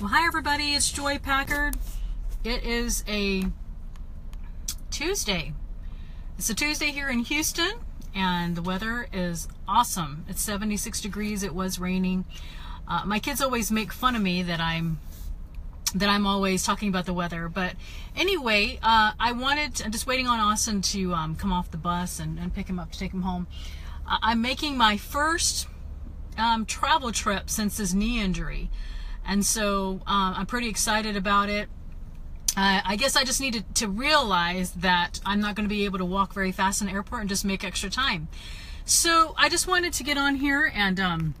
Well, hi everybody, it's Joy Packard. It is a Tuesday. It's a Tuesday here in Houston, and the weather is awesome. It's 76 degrees. It was raining. Uh, my kids always make fun of me that I'm that I'm always talking about the weather. But anyway, uh, I wanted. I'm just waiting on Austin to um, come off the bus and, and, pick him up to take him home. I'm making my first um, travel trip since his knee injury. And so uh, I'm pretty excited about it. Uh, I guess I just needed to realize that I'm not going to be able to walk very fast in the airport and just make extra time. So I just wanted to get on here and um,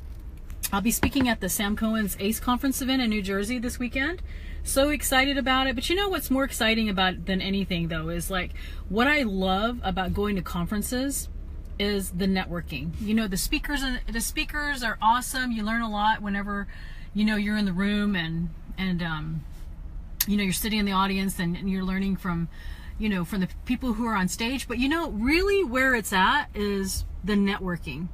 I'll be speaking at the Sam Cohen's ACE conference event in New Jersey this weekend. So excited about it. But you know what's more exciting about than anything though is like what I love about going to conferences is the networking. You know, the speakers and the speakers are awesome. You learn a lot whenever you know you're in the room and and um, you know you're sitting in the audience and, and you're learning from you know from the people who are on stage but you know really where it's at is the networking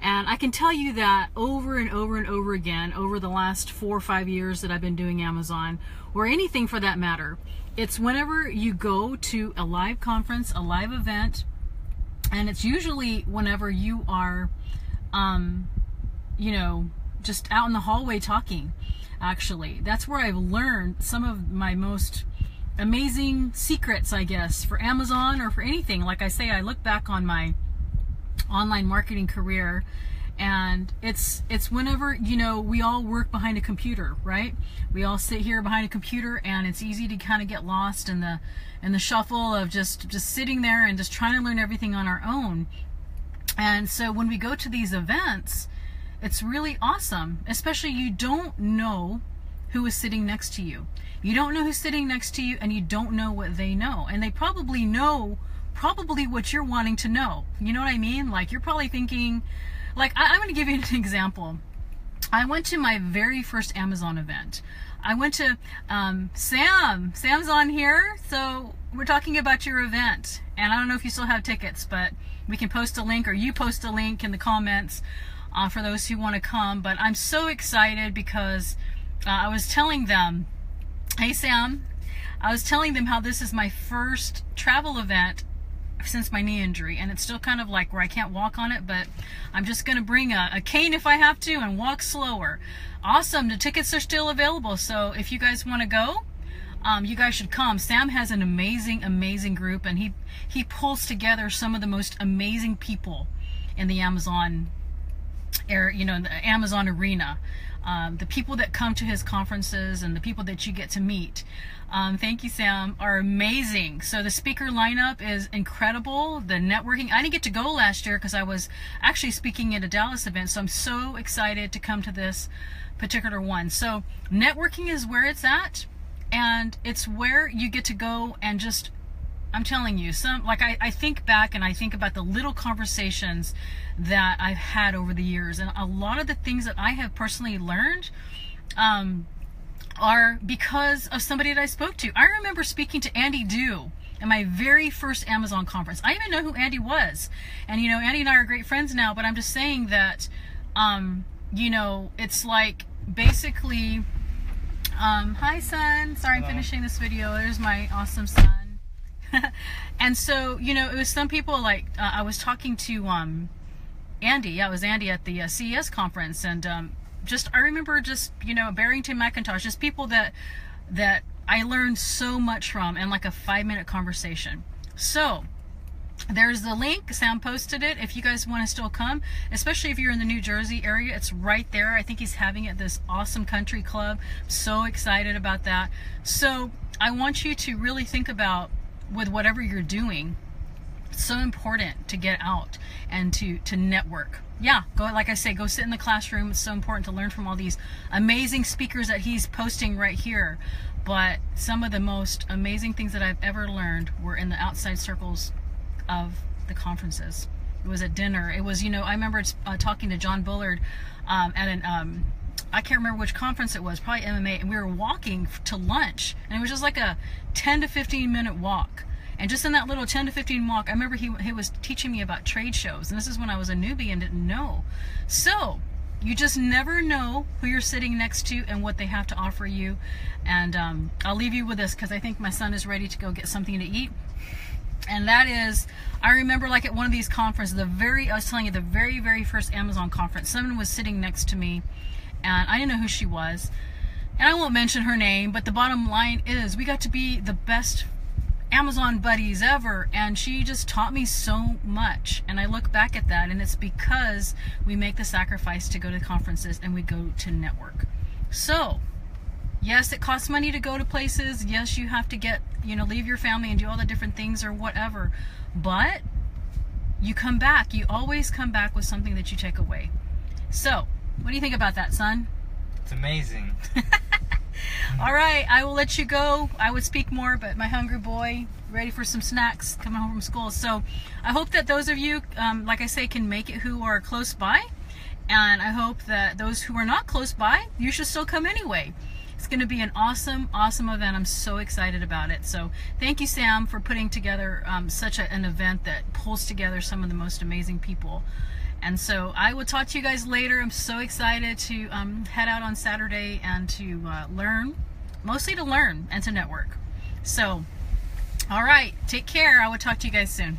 and I can tell you that over and over and over again over the last four or five years that I've been doing Amazon or anything for that matter it's whenever you go to a live conference a live event and it's usually whenever you are um, you know just out in the hallway talking actually. That's where i've learned some of my most amazing secrets i guess for amazon or for anything. Like i say i look back on my online marketing career and it's it's whenever you know we all work behind a computer right we all sit here behind a computer and it's easy to kind of get lost in the in the shuffle of just just sitting there and just trying to learn everything on our own and so when we go to these events it's really awesome, especially you don't know who is sitting next to you. You don't know who's sitting next to you and you don't know what they know. And they probably know probably what you're wanting to know. You know what I mean? Like you're probably thinking, like I, am going to give you an example. I went to my very first Amazon event. I went to um, Sam. Sam's on here, so we're talking about your event. And I don't know if you still have tickets, but we can post a link or you post a link in the comments uh, for those who want to come. But I'm so excited because uh, I was telling them, hey Sam, I was telling them how this is my first travel event since my knee injury and it's still kind of like where I can't walk on it but I'm just gonna bring a, a, cane if I have to and walk slower awesome the tickets are still available so if you guys want to go um, you guys should come Sam has an amazing amazing group and he he pulls together some of the most amazing people in the Amazon air, you know, the Amazon arena. Um, the people that come to his conferences and the people that you get to meet. Um, thank you, Sam, are amazing. So the speaker lineup is incredible. The networking, I didn't get to go last year because I was actually speaking at a Dallas event. So I'm so excited to come to this particular one. So networking is where it's at and it's where you get to go and just I'm telling you, some like I, I think back and I think about the little conversations that I've had over the years, and a lot of the things that I have personally learned um, are because of somebody that I spoke to. I remember speaking to Andy Dew at my very first Amazon conference. I even know who Andy was, and you know, Andy and I are great friends now. But I'm just saying that, um, you know, it's like basically. Um, hi, son. Sorry, I'm finishing this video. There's my awesome son. and so, you know, it was some people like uh, I was talking to um, Andy. Yeah, it was Andy at the uh, CES conference, and um, just I remember just you know Barrington McIntosh, just people that that I learned so much from, and like a five minute conversation. So there's the link. Sam posted it. If you guys want to still come, especially if you're in the New Jersey area, it's right there. I think he's having it this awesome country club. So excited about that. So I want you to really think about with whatever you're doing it's so important to get out and to to network. Yeah go like i say go sit in the classroom. It's so important to learn from all these amazing speakers that he's posting right here. But some of the most amazing things that i've ever learned were in the outside circles of the conferences. It was at dinner. It was you know i remember uh, talking to john bullard um, at an um, I can't remember which conference it was, probably MMA, and we were walking to lunch, and it was just like a 10 to 15 minute walk. And just in that little 10 to 15 walk, I remember he, he was teaching me about trade shows, and this is when I was a newbie and didn't know. So, you just never know who you're sitting next to and what they have to offer you. And um, I'll leave you with this because I think my son is ready to go get something to eat. And that is, I remember like at one of these conferences, the very, I was telling you, the very, very first Amazon conference, someone was sitting next to me and I didn't know who she was. And I won't mention her name, but the bottom line is we got to be the best Amazon buddies ever. And she just taught me so much. And I look back at that, and it's because we make the sacrifice to go to conferences and we go to network. So, yes, it costs money to go to places. Yes, you have to get, you know, leave your family and do all the different things or whatever. But you come back. You always come back with something that you take away. So, what do you think about that, son? It's amazing. All right, I will let you go. I would speak more, but my hungry boy ready for some snacks coming home from school. So I hope that those of you, um, like I say, can make it who are close by. And I hope that those who are not close by, you should still come anyway. It's going to be an awesome, awesome event. I'm so excited about it. So thank you, Sam, for putting together um, such a, an event that pulls together some of the most amazing people. And so I will talk to you guys later. I'm so excited to um, head out on Saturday and to uh, learn, mostly to learn and to network. So, all right, take care. I will talk to you guys soon.